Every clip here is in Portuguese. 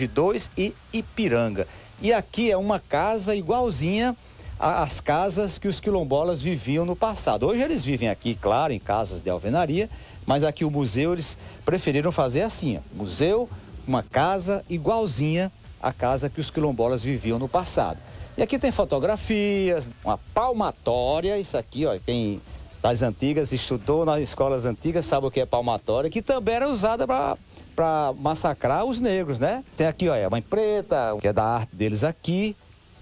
Mogi 2 e Ipiranga. E aqui é uma casa igualzinha às casas que os quilombolas viviam no passado. Hoje eles vivem aqui, claro, em casas de alvenaria, mas aqui o museu eles preferiram fazer assim, ó, museu, uma casa igualzinha à casa que os quilombolas viviam no passado. E aqui tem fotografias, uma palmatória, isso aqui, ó, quem das antigas estudou nas escolas antigas sabe o que é palmatória, que também era usada para para massacrar os negros, né? Tem aqui, ó, a mãe preta, que é da arte deles aqui,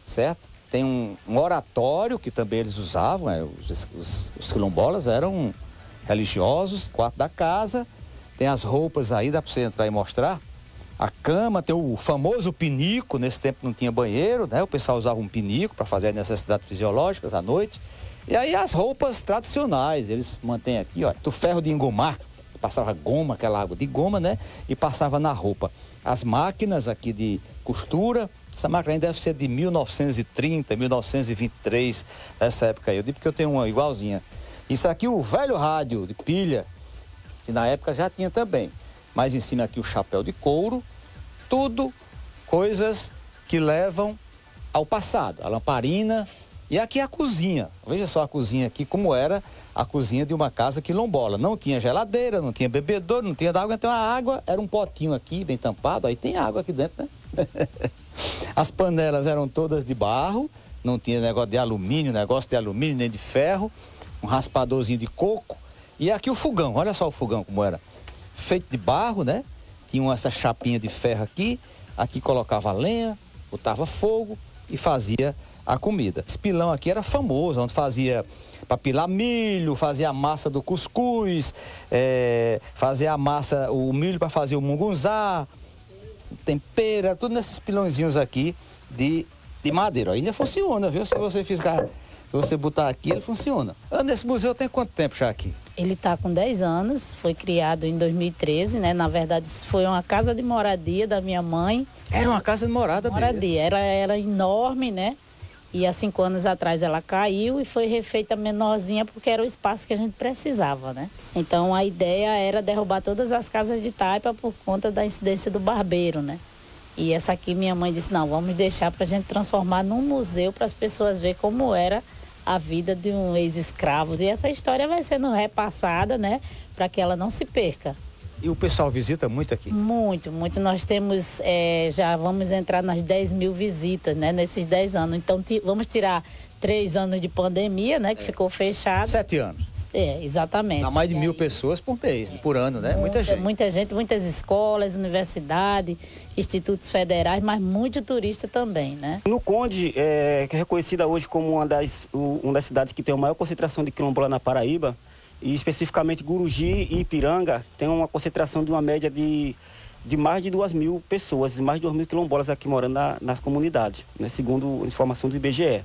certo? Tem um, um oratório que também eles usavam, é, os, os, os, quilombolas eram religiosos, quarto da casa. Tem as roupas aí, dá para você entrar e mostrar. A cama, tem o famoso pinico, nesse tempo não tinha banheiro, né? O pessoal usava um pinico para fazer necessidades fisiológicas à noite. E aí as roupas tradicionais, eles mantêm aqui, ó, do ferro de engomar, passava goma, aquela água de goma, né? E passava na roupa. As máquinas aqui de costura, essa máquina deve ser de 1930, 1923, nessa época aí. Eu digo porque eu tenho uma igualzinha. Isso aqui, o velho rádio de pilha, que na época já tinha também. Mas em cima aqui o chapéu de couro, tudo coisas que levam ao passado. A lamparina, e aqui é a cozinha. Veja só a cozinha aqui, como era a cozinha de uma casa quilombola. Não tinha geladeira, não tinha bebedouro, não tinha água. Então a água era um potinho aqui, bem tampado. Aí tem água aqui dentro, né? As panelas eram todas de barro. Não tinha negócio de alumínio, negócio de alumínio nem de ferro. Um raspadorzinho de coco. E aqui o fogão. Olha só o fogão como era. Feito de barro, né? Tinha essa chapinha de ferro aqui. Aqui colocava lenha, botava fogo e fazia a comida. Esse pilão aqui era famoso, onde fazia para pilar milho, fazia a massa do cuscuz, é, fazia a massa, o milho para fazer o mungunzá, tempera, tudo nesses pilãozinhos aqui de, de madeira. Ainda funciona, viu? Se você fizer, se você botar aqui, ele funciona. Nesse museu tem quanto tempo já aqui? Ele está com 10 anos, foi criado em 2013, né? Na verdade, foi uma casa de moradia da minha mãe. Era uma casa de morada Moradia, era, era enorme, né? E há cinco anos atrás ela caiu e foi refeita menorzinha porque era o espaço que a gente precisava, né? Então a ideia era derrubar todas as casas de taipa por conta da incidência do barbeiro, né? E essa aqui minha mãe disse, não, vamos deixar para a gente transformar num museu para as pessoas verem como era a vida de um ex-escravo. E essa história vai sendo repassada, né? Para que ela não se perca. E o pessoal visita muito aqui? Muito, muito. Nós temos, é, já vamos entrar nas 10 mil visitas, né? Nesses 10 anos. Então, vamos tirar três anos de pandemia, né? Que é. ficou fechado. Sete anos. É, exatamente. Dá mais de mil pessoas por mês, por ano, né? Muita, muita, gente. Muita gente, muitas escolas, universidades, institutos federais, mas muito turista também, né? No Conde, é, que é reconhecida hoje como uma das, uma das cidades que tem a maior concentração de quilombola na Paraíba, e especificamente Guruji e Ipiranga tem uma concentração de uma média de, de mais de duas mil pessoas, mais de duas mil quilombolas aqui morando na, nas comunidades, né, segundo informação do IBGE.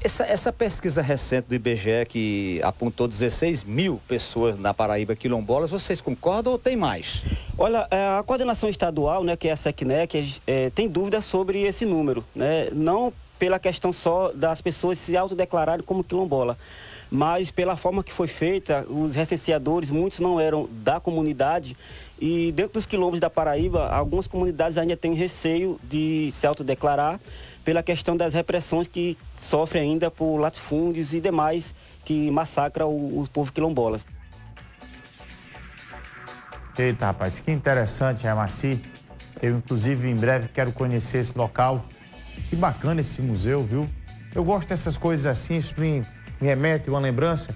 Essa, essa, pesquisa recente do IBGE que apontou 16 mil pessoas na Paraíba quilombolas, vocês concordam ou tem mais? Olha, é, a coordenação estadual, né, que é a SECNEC, é, tem dúvidas sobre esse número, né? Não pela questão só das pessoas se autodeclararem como quilombola, mas pela forma que foi feita, os recenseadores, muitos não eram da comunidade e dentro dos quilombos da Paraíba, algumas comunidades ainda têm receio de se autodeclarar pela questão das repressões que sofrem ainda por latifúndios e demais que massacram o, o povo quilombolas. Eita, rapaz, que interessante, Remaci. Eu, inclusive, em breve quero conhecer esse local. Que bacana esse museu, viu? Eu gosto dessas coisas assim, isso me, me remete uma lembrança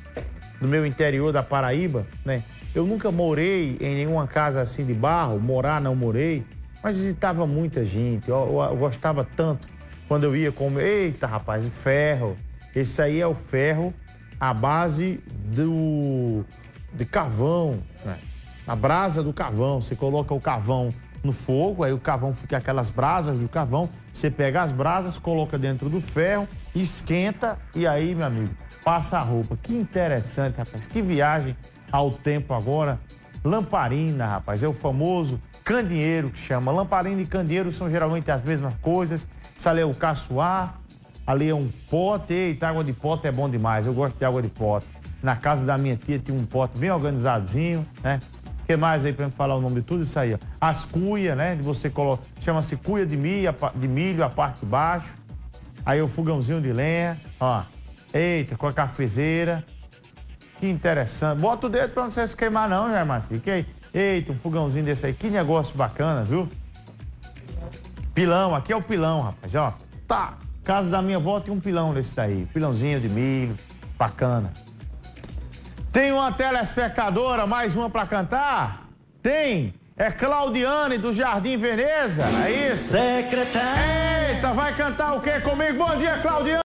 do meu interior da Paraíba, né? Eu nunca morei em nenhuma casa assim de barro, morar não morei, mas visitava muita gente. Eu, eu, eu gostava tanto quando eu ia comer. Eita, rapaz, o ferro. Esse aí é o ferro, a base do de carvão, né? A brasa do carvão. Você coloca o carvão no fogo, aí o carvão fica aquelas brasas do carvão. Você pega as brasas, coloca dentro do ferro, esquenta e aí, meu amigo, passa a roupa. Que interessante, rapaz. Que viagem ao tempo agora. Lamparina, rapaz, é o famoso candeeiro que chama. Lamparina e candeeiro são geralmente as mesmas coisas. Isso ali é o caçoar, ali é um pote. Eita, água de pote é bom demais. Eu gosto de água de pote. Na casa da minha tia tinha um pote bem organizadinho, né? Que mais aí para falar o nome de tudo isso aí? Ó. As cuias, né? De você coloca, chama-se cuia de milho, de milho, a parte de baixo. Aí o fogãozinho de lenha, ó. Eita, com a cafezeira. Que interessante. Bota o dedo para não se queimar não, já, Marcinho. Que, eita, um fogãozinho desse aí. Que negócio bacana, viu? Pilão, aqui é o pilão, rapaz, ó. Tá, casa da minha avó tem um pilão desse daí. Pilãozinho de milho, bacana. Tem uma telespectadora, mais uma para cantar? Tem. É Claudiane do Jardim Veneza, é isso? Secretária. Eita, vai cantar o quê comigo? Bom dia, Claudiane.